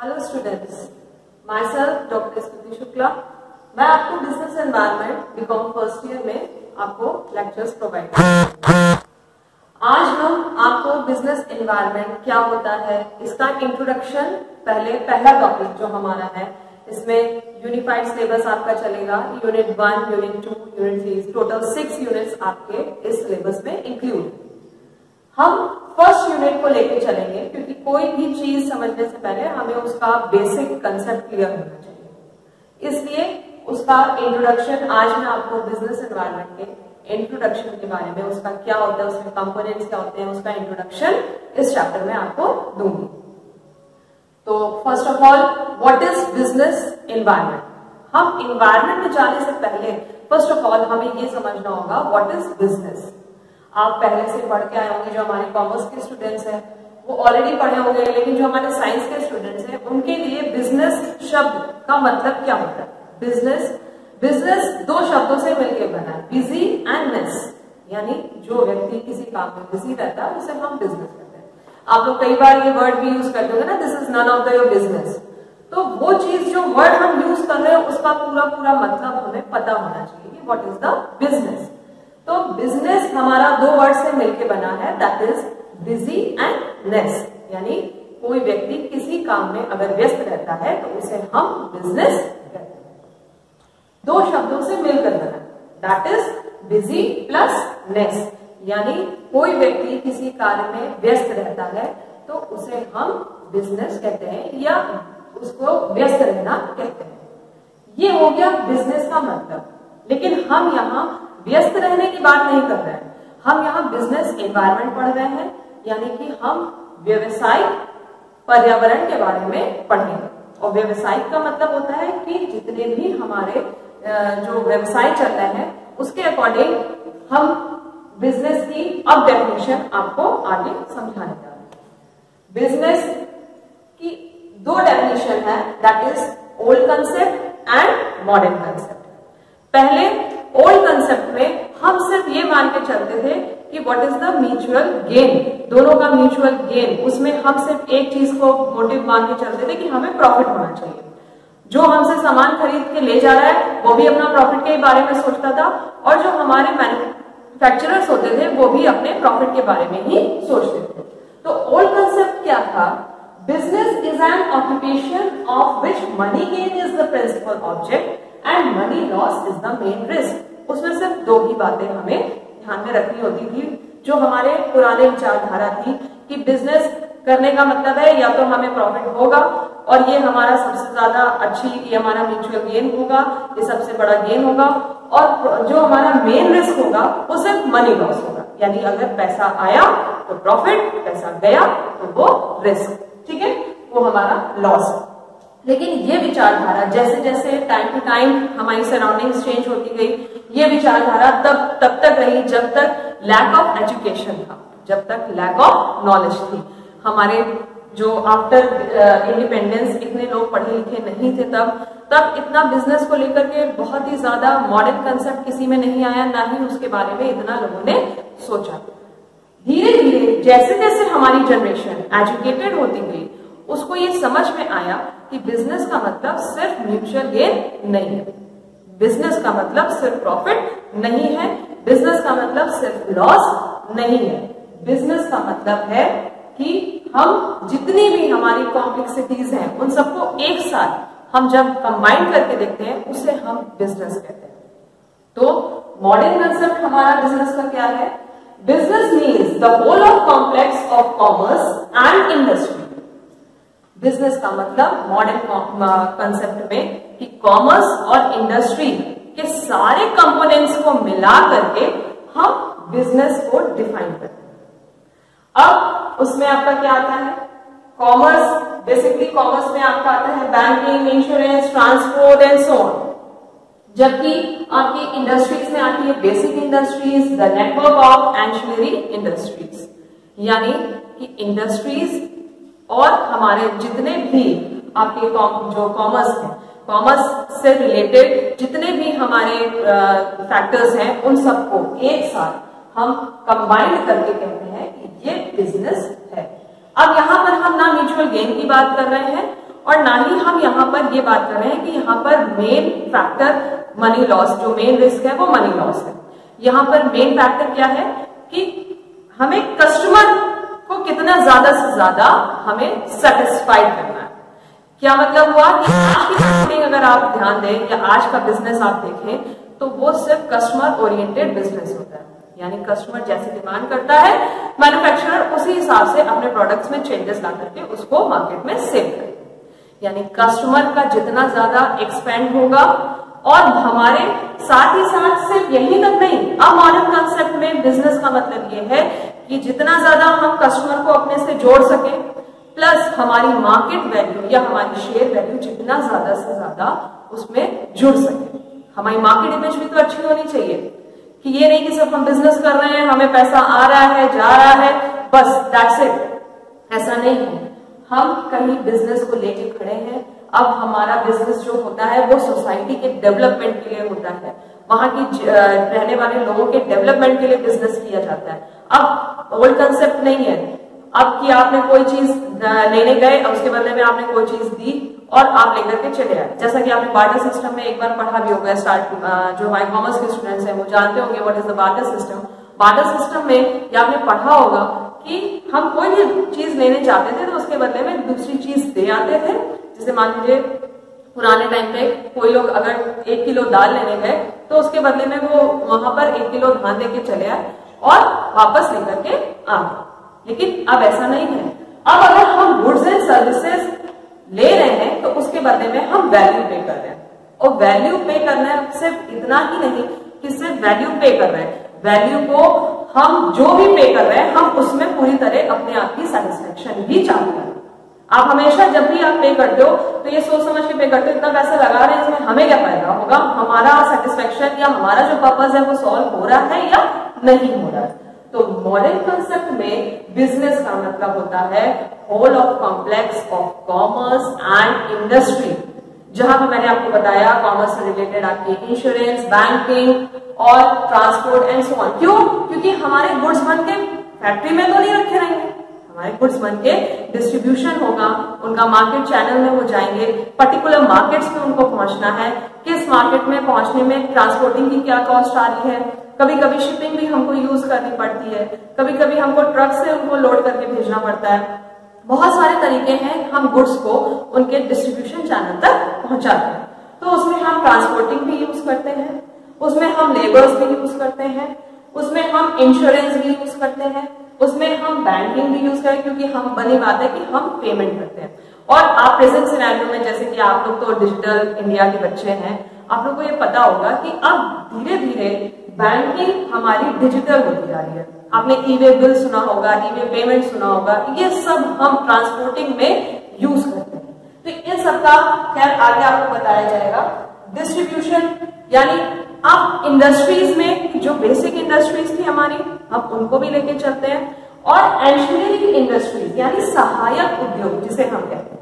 Hello students myself doctor Smriti Shukla मैं आपको business environment BCom first year में आपको लेक्चर्स प्रोवाइड आज हम आपको बिज़नेस एनवायरनमेंट क्या होता है, इसका इंट्रोडक्शन पहले पहला टॉपिक जो हमारा है, इसमें यूनिफाइड सिलेबस आपका चलेगा unit one unit two unit three total six units आपके इस सिलेबस में इंक्लूड हम फ़र्स्ट यूनिट को लेके चलेंगे, क्योंकि कोई भी चीज़ समझने से पहले हमें उसका बेसिक कंसेप्ट क्लियर होना चाहिए। इसलिए उसका इंट्रोडक्शन आज मैं आपको बिज़नेस एनवायरमेंट के इंट्रोडक्शन के बारे में, उसका क्या होता है उसमें कंपोनेंट्स क्या होते हैं, उसका इंट्रोडक्शन इस चैप्टर में आपको दूँगी। तो first of all what is business environment हम एनवायरमेंट में जाने से पहले फ़र्स्ट ऑफ़ ऑल हमें ये समझना होगा व्हाट इज़ बिज़नेस आप पहले से पढ़ के आए होंगे, जो हमारे कॉमर्स के स्टूडेंट्स हैं, वो ऑलरेडी पढ़े होंगे, लेकिन जो हमारे साइंस के स्टूडेंट्स हैं, उनके लिए बिज़नेस शब्द का मतलब क्या होता है? बिज़नेस बिज़नेस दो शब्दों से मिलकर बना है बिज़ी एंड नेस यानी जो व्यक्ति किसी काम में बिज़ी रहता है, उसे हम बिज़नेस कहते हैं। आप लोग कई बार ये वर्ड भी यूज़ करते होंगे ना this is none of the your business तो वो चीज़ जो वर्ड हम यूज़ कर रहे हैं, उसका पूरा पूरा मतलब हमें पता होना चाहिए व्हाट इज़ द बिज़नेस तो बिज़नेस हमारा दो वर्ड से मिलकर बना है that is busy and ness यानी कोई व्यक्ति किसी काम में अगर व्यस्त रहता है तो उसे हम बिज़नेस कहते हैं। दो शब्दों से मिलकर बना। That is busy plus ness यानी कोई व्यक्ति किसी कार्य में व्यस्त रहता है तो उसे हम बिज़नेस कहते हैं, या उसको व्यस्त रहना कहते हैं। ये हो गया बिज़नेस का मतलब। लेकिन हम यहाँ व्यस्त रहने की बात नहीं कर रहे हैं। हम यहाँ बिज़नेस एनवायरमेंट पढ़ रहे हैं, यानी कि हम व्यवसाय पर्यावरण के बारे में पढ़ेंगे। और व्यवसायिक का मतलब होता है कि जितने भी हमारे जो व्यवसाय चल रहे हैं, उसके अकॉर्डिंग हम बिज़नेस की अब डेफिनेशन आपको आगे समझाने जा रहे बिज़नेस की दो डेफिनेशन है that is old concept and modern concept पहले ओल्ड कंसेप्ट में हम सिर्फ़ ये मान के चलते थे कि what is the mutual gain दोनों का म्यूचुअल गेन उसमें हम सिर्फ़ एक चीज़ को मोटिव मान के चलते थे कि हमें प्रॉफिट होना चाहिए। जो हमसे सामान खरीद के ले जा रहा है, वो भी अपना प्रॉफिट के बारे में सोचता था, और जो हमारे मैन्युफैक्चरर्स होते थे, वो भी अपने प्रॉफिट के बारे में ही सोचते थे। तो ओल्ड कंसेप्ट क्या था? Business is an occupation of which money gain is the principal object and money loss is the main risk उसमें सिर्फ़ दो ही बातें हमें ध्यान में रखनी होती थी, जो हमारे पुराने विचारधारा थी कि बिज़नेस करने का मतलब है या तो हमें प्रॉफिट होगा और ये हमारा सबसे ज़्यादा अच्छी, ये हमारा म्यूचुअल गेन होगा, ये सबसे बड़ा गेन होगा और जो हमारा मेन रिस्क होगा, वो सिर्फ़ मनी लॉस होगा। यानी अगर पैसा आया तो प्रॉफिट पैसा गया तो वो रिस्क ठीक है? वो हमारा लॉस लेकिन ये विचारधारा जैसे जैसे टाइम टू टाइम हमारी सराउंडिंग चेंज होती गई ये विचारधारा तब तब तक रही जब तक लैक ऑफ़ एजुकेशन था जब तक लैक ऑफ़ नॉलेज थी। हमारे जो आफ्टर इंडिपेंडेंस uh, इतने लोग पढ़े लिखे नहीं थे तब तब इतना बिज़नेस को लेकर के बहुत ही ज़्यादा मॉडर्न कंसेप्ट किसी में नहीं आया ना ही उसके बारे में इतना लोगों ने सोचा। धीरे धीरे जैसे जैसे हमारी जनरेशन एजुकेटेड होती गई उसको ये समझ में आया कि बिज़नेस का मतलब सिर्फ़ म्यूचुअल गेन नहीं है। बिज़नेस का मतलब सिर्फ़ प्रॉफिट नहीं है। बिज़नेस का मतलब सिर्फ़ लॉस नहीं है। बिज़नेस का मतलब है कि हम जितनी भी हमारी कॉम्प्लेक्सिटीज हैं, उन सबको एक साथ हम जब कंबाइन करके देखते हैं, उसे हम बिज़नेस कहते हैं। तो मॉडर्न कंसेप्ट हमारा बिज़नेस का क्या है? Business means the whole of complex of commerce and industry business का मतलब मॉडर्न कंसेप्ट में कि कॉमर्स और इंडस्ट्री के सारे कंपोनेंट्स को मिला करके हम बिज़नेस को डिफाइन करते हैं। अब उसमें आपका क्या आता है? कॉमर्स बेसिकली कॉमर्स में आपका आता है banking insurance transport and so on जबकि आपकी इंडस्ट्रीज़ में आती है basic industries the network of ancillary industries यानी कि इंडस्ट्रीज़ और हमारे जितने भी आपके जो कॉमर्स है कॉमर्स से रिलेटेड जितने भी हमारे फैक्टर्स हैं, उन सबको एक साथ हम कंबाइंड करके कहते हैं कि ये बिज़नेस है। अब यहाँ पर हम ना म्यूचुअल गेन की बात कर रहे हैं और ना ही हम यहाँ पर ये बात कर रहे हैं कि यहाँ पर मेन फैक्टर मनी लॉस जो मेन रिस्क है, वो मनी लॉस है। यहाँ पर मेन फैक्टर क्या है कि हमें कस्टमर को कितना ज़्यादा से ज़्यादा हमें सेटिस्फाइड करना है। क्या मतलब हुआ कि आज की मार्केटिंग अगर आप ध्यान दें या आज का बिज़नेस आप देखें तो वो सिर्फ़ कस्टमर ओरिएंटेड बिज़नेस होता है। यानी कस्टमर जैसे डिमांड करता है मैन्युफैक्चरर उसी हिसाब से अपने प्रोडक्ट्स में चेंजेस ला करके उसको मार्केट में सेल करे यानी कस्टमर का जितना ज़्यादा एक्सपेंड होगा और हमारे साथ ही साथ सिर्फ़ यही तक नहीं, अब मॉडर्न कंसेप्ट में बिज़नेस का मतलब ये है कि जितना ज़्यादा हम कस्टमर को अपने से जोड़ सके प्लस हमारी मार्केट वैल्यू या हमारी शेयर वैल्यू जितना ज़्यादा से ज़्यादा उसमें जुड़ सके। हमारी मार्केट इमेज भी तो अच्छी होनी चाहिए कि ये नहीं कि सिर्फ़ हम बिज़नेस कर रहे हैं, हमें पैसा आ रहा है, जा रहा है, बस दैट्स इट ऐसा नहीं है। हम कहीं बिज़नेस को लेके खड़े हैं, अब हमारा बिज़नेस जो होता है, वो सोसाइटी के डेवलपमेंट के लिए होता है। वहाँ की रहने वाले लोगों के डेवलपमेंट के लिए बिज़नेस किया जाता है। अब ओल्ड कंसेप्ट नहीं है। अब कि आपने कोई चीज़ लेने गए और उसके बदले में आपने कोई चीज़ दी और आप लेकर के चले आए। जैसा कि आपने बार्टर सिस्टम में एक बार पढ़ा भी होगा स्टार्ट जो हमारे कॉमर्स के स्टूडेंट्स हैं, वो जानते होंगे what is the barter system barter system में या आपने पढ़ा होगा कि हम कोई भी चीज़ लेने चाहते थे तो उसके बदले में दूसरी चीज़ दे आते थे। जैसे मान लीजिए, पुराने टाइम पे कोई लोग अगर एक किलो दाल लेने गए तो उसके बदले में वो वहाँ पर एक किलो धान देके चले आए। और वापस लेकर के आ लेकिन अब ऐसा नहीं है। अब अगर हम गुड्स एंड सर्विसेज़ ले रहे हैं तो उसके बदले में हम वैल्यू पे कर रहे हैं। और वैल्यू पे करना सिर्फ़ इतना ही नहीं कि सिर्फ़ वैल्यू पे कर रहे हैं। वैल्यू को हम जो भी पे कर रहे हैं, हम उसमें पूरी तरह अपने आप की सेटिस्फेक्शन भी चाहते हैं। आप हमेशा जब भी आप पे करते हो तो ये सोच समझ के पे करते हो, इतना पैसा लगा रहे हैं, इसमें हमें क्या फ़ायदा होगा? हमारा सेटिस्फेक्शन या हमारा जो पर्पज है, वो सॉल्व हो रहा है या नहीं हो रहा है? तो मॉडर्न कंसेप्ट में बिज़नेस का मतलब होता है whole of complex of commerce and industry जहाँ पर मैंने आपको बताया कॉमर्स से रिलेटेड आपकी इंश्योरेंस बैंकिंग और ट्रांसपोर्ट एंड सो ऑन क्यों? क्योंकि हमारे गुड्स बन के फैक्ट्री में तो नहीं रखे रहेंगे। हमारे गुड्स बन के डिस्ट्रीब्यूशन होगा, उनका मार्केट चैनल में वो जाएँगे। पर्टिकुलर मार्केट्स में उनको पहुँचना है। किस मार्केट में पहुँचने में ट्रांसपोर्टिंग की क्या कॉस्ट आ रही है? कभी कभी शिपिंग भी हमको यूज़ करनी पड़ती है। कभी कभी हमको ट्रक से उनको लोड करके भेजना पड़ता है। बहुत सारे तरीके हैं हम गुड्स को उनके डिस्ट्रीब्यूशन चैनल तक पहुंचाते हैं। तो उसमें हम ट्रांसपोर्टिंग भी यूज़ करते हैं। उसमें हम लेबर्स भी यूज़ करते हैं। उसमें हम इंश्योरेंस भी यूज़ करते हैं। उसमें हम बैंकिंग भी यूज़ करें क्योंकि हम, बनी बात है कि हम पेमेंट करते हैं। और आप प्रेजेंट सिनेरियो में, जैसे कि आप लोग तो डिजिटल इंडिया के बच्चे हैं, आप लोग को ये पता होगा कि अब धीरे धीरे बैंकिंग हमारी डिजिटल होती जा रही है। आपने ई वे बिल सुना होगा ई वे पेमेंट सुना होगा, ये सब हम ट्रांसपोर्टिंग में यूज़ करते हैं। तो इन सब का खैर आगे आपको बताया जाएगा डिस्ट्रीब्यूशन यानी अब इंडस्ट्रीज़ में, जो बेसिक इंडस्ट्रीज़ थी हमारी हम उनको भी लेके चलते हैं। और एंजीनियरिंग इंडस्ट्रीज़ यानी सहायक उद्योग, जिसे हम कहते हैं,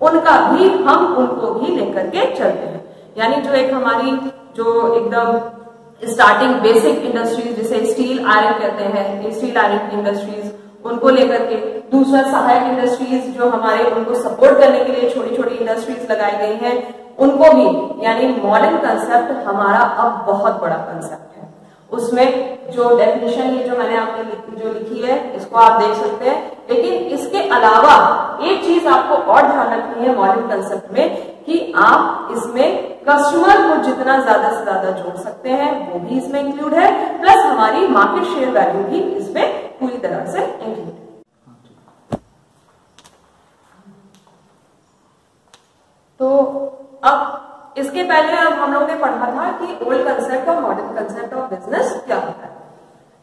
उनका भी हम उनको भी लेकर के चलते हैं। यानी जो एक हमारी, जो एकदम स्टार्टिंग बेसिक इंडस्ट्रीज़ जिसे स्टील आयरन कहते हैं स्टील आयरन इंडस्ट्रीज़ उनको लेकर के दूसरा सहायक इंडस्ट्रीज़ जो हमारे उनको सपोर्ट करने के लिए छोटी छोटी इंडस्ट्रीज़ लगाई गई हैं उनको भी, यानी मॉडर्न कंसेप्ट हमारा अब बहुत बड़ा कंसेप्ट है। उसमें जो डेफिनेशन ये जो मैंने आपने जो लिखी है, इसको आप देख सकते हैं। लेकिन इसके अलावा एक चीज़ आपको और ध्यान रखनी है मॉडर्न कंसेप्ट में, कि आप इसमें कस्टमर को जितना ज़्यादा से ज़्यादा जोड़ सकते हैं, वो भी इसमें इंक्लूड है प्लस हमारी मार्केट शेयर वैल्यू भी इसमें पूरी तरह से इंक्लूड है तो अब इसके पहले अब हम लोग ने पढ़ा था कि ओल्ड कंसेप्ट और मॉडर्न कंसेप्ट ऑफ़ बिज़नेस क्या होता है।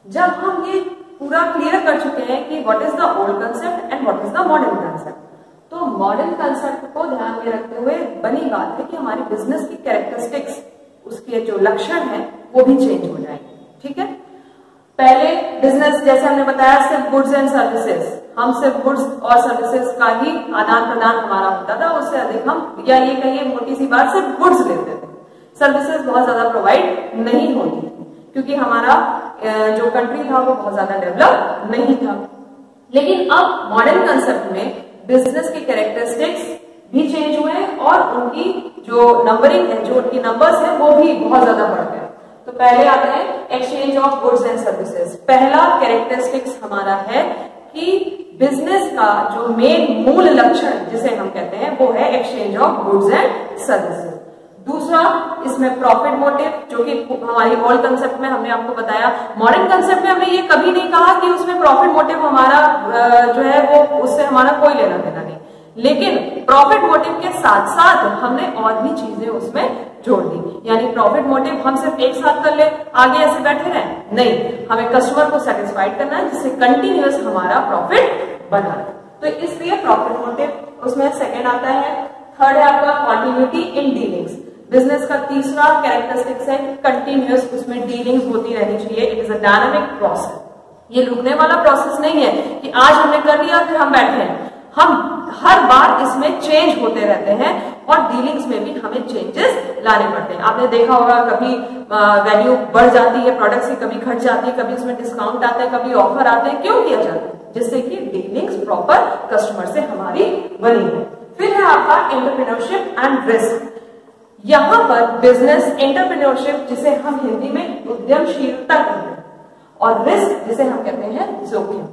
जब हम ये पूरा क्लियर कर चुके हैं कि what is the old concept and what is the modern concept तो मॉडर्न कंसेप्ट को ध्यान में रखते हुए बनी बात है कि हमारी बिज़नेस की कैरेक्टरिस्टिक्स उसके जो लक्षण है, वो भी चेंज हो जाएँगे। ठीक है? पहले बिज़नेस जैसे हमने बताया, सिर्फ़ गुड्स एंड सर्विसेज़ हम सिर्फ़ गुड्स और सर्विसेज़ का ही आदान प्रदान हमारा होता था, उससे अधिक हम, या ये कहिए मोटी सी बात, सिर्फ़ गुड्स लेते थे। सर्विसेज़ बहुत ज़्यादा प्रोवाइड नहीं होती क्योंकि हमारा जो कंट्री था, वो बहुत ज़्यादा डेवलप नहीं था। लेकिन अब मॉडर्न कंसेप्ट में बिज़नेस के कैरेक्टरिस्टिक्स भी चेंज हुए हैं और उनकी जो नंबरिंग है, जो उनकी नंबर्स है, वो भी बहुत ज़्यादा बढ़ गए। तो पहले आते हैं exchange of goods and services पहला कैरेक्टरिस्टिक्स हमारा है कि बिज़नेस का जो मेन मूल लक्षण जिसे हम कहते हैं, वो है exchange of goods and services दूसरा, इसमें प्रॉफिट मोटिव जो कि हमारी ओल्ड कंसेप्ट में हमने आपको बताया। मॉडर्न कंसेप्ट में हमने ये कभी नहीं कहा कि उसमें प्रॉफिट मोटिव हमारा जो है वो, उससे हमारा कोई लेना देना नहीं। लेकिन प्रॉफिट मोटिव के साथ साथ हमने और भी चीज़ें उसमें जोड़ दी। यानी प्रॉफिट मोटिव हम सिर्फ़ एक साथ कर ले, आगे ऐसे बैठे रहे? नहीं। हमें कस्टमर को सेटिस्फाइड करना है, जिससे कंटिन्यूस हमारा प्रॉफिट बना। तो इसलिए प्रॉफिट मोटिव उसमें सेकेंड आता है थर्ड है आपका कॉन्टिन्यूटी इन डीलिंग्स बिज़नेस का तीसरा कैरेक्टरिस्टिक्स है कंटिन्यूस उसमें डीलिंग्स होती रहनी चाहिए। It is a dynamic process ये रुकने वाला प्रोसेस नहीं है कि आज हमने कर लिया, फिर हम बैठे हैं। हम हर बार इसमें चेंज होते रहते हैं और डीलिंग्स में भी हमें चेंजेस लाने पड़ते हैं। आपने देखा होगा, कभी वैल्यू बढ़ जाती है प्रोडक्ट की कभी घट जाती है, कभी उसमें डिस्काउंट आता है, कभी ऑफ़र आते हैं। क्यों किया जाता है? जिससे कि डीलिंग्स प्रॉपर कस्टमर से हमारी बनी है। फिर है आपका एंटरप्रीनरशिप एंड रिस्क यहाँ पर बिज़नेस एंटरप्रेन्योरशिप जिसे हम हिंदी में उद्यमशीलता कहते हैं, और रिस्क जिसे हम कहते हैं जोखिम।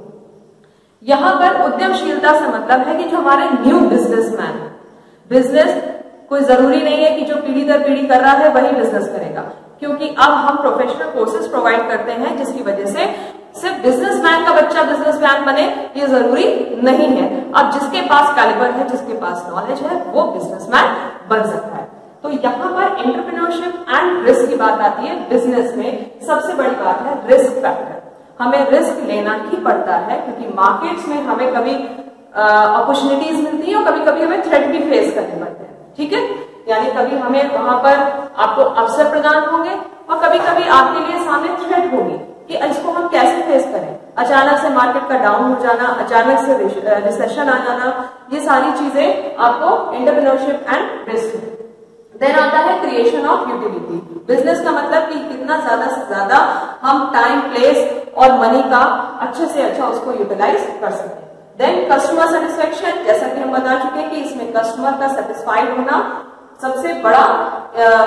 यहाँ पर उद्यमशीलता से मतलब है कि जो हमारे न्यू बिजनेसमैन बिज़नेस कोई ज़रूरी नहीं है कि जो पीढ़ी दर पीढ़ी कर रहा है, वही बिज़नेस करेगा। क्योंकि अब हम प्रोफेशनल कोर्सेज प्रोवाइड करते हैं, जिसकी वजह से सिर्फ़ बिजनेसमैन का बच्चा बिजनेसमैन बने, ये ज़रूरी नहीं है। अब जिसके पास कैलिबर है, जिसके पास नॉलेज है, वो बिजनेसमैन बन सकता है। तो यहाँ पर एंटरप्रेन्योरशिप एंड रिस्क की बात आती है। बिज़नेस में सबसे बड़ी बात है रिस्क फैक्टर हमें रिस्क लेना ही पड़ता है, क्योंकि मार्केट्स में हमें कभी अपॉर्चुनिटीज़ मिलती है और कभी कभी हमें थ्रेट भी फेस करने पड़ते हैं। ठीक है? यानी कभी हमें वहाँ पर आपको अवसर प्रदान होंगे और कभी कभी आपके लिए सामने थ्रेट होगी कि इसको हम कैसे फेस करें अचानक से मार्केट का डाउन हो जाना, अचानक से रिसेशन आ जाना, ये सारी चीज़ें आपको एंटरप्रेन्योरशिप एंड रिस्क देन आता है क्रिएशन ऑफ़ यूटिलिटी बिज़नेस का मतलब कि कितना ज़्यादा से ज़्यादा हम टाइम प्लेस और मनी का अच्छे से अच्छा उसको यूटिलाइज कर सकते देन कस्टमर सेटिस्फेक्शन जैसा कि हम बता चुके हैं कि इसमें कस्टमर का सेटिस्फाइड होना सबसे बड़ा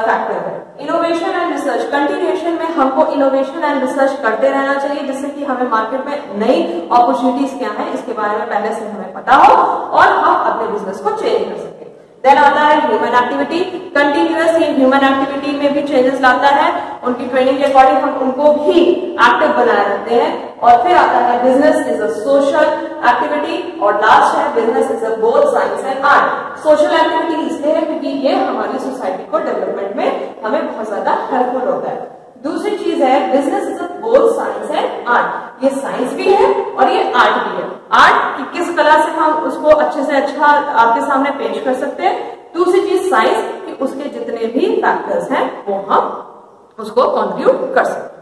फैक्टर है। इनोवेशन एंड रिसर्च कंटिन्यूएशन में हमको इनोवेशन एंड रिसर्च करते रहना चाहिए, जिससे कि हमें मार्केट में नई अपॉर्चुनिटीज़ क्या है, इसके बारे में पहले से हमें पता हो और हम अपने बिज़नेस को चेंज कर सकें। देन आता है ह्यूमन एक्टिविटी कंटिन्यूस ये ह्यूमन एक्टिविटी में भी चेंजेस लाता है. उनकी ट्रेनिंग के अकॉर्डिंग हम उनको भी एक्टिव बनाए रखते हैं. और फिर आता है business is a social activity और लास्ट है business is a both science and art social activity इसलिए है क्योंकि ये हमारी सोसाइटी को डेवलपमेंट में हमें बहुत ज़्यादा हेल्पफुल होता है. दूसरी चीज़ है business is a both science and art ये साइंस भी है और ये आर्ट भी है। आर्ट कि, किस कला से हम उसको अच्छे से अच्छा आपके सामने पेश कर सकते हैं? दूसरी चीज़ साइंस कि उसके जितने भी फैक्टर्स हैं, वो हम उसको कॉन्ट्रीब्यूट कर सकते हैं।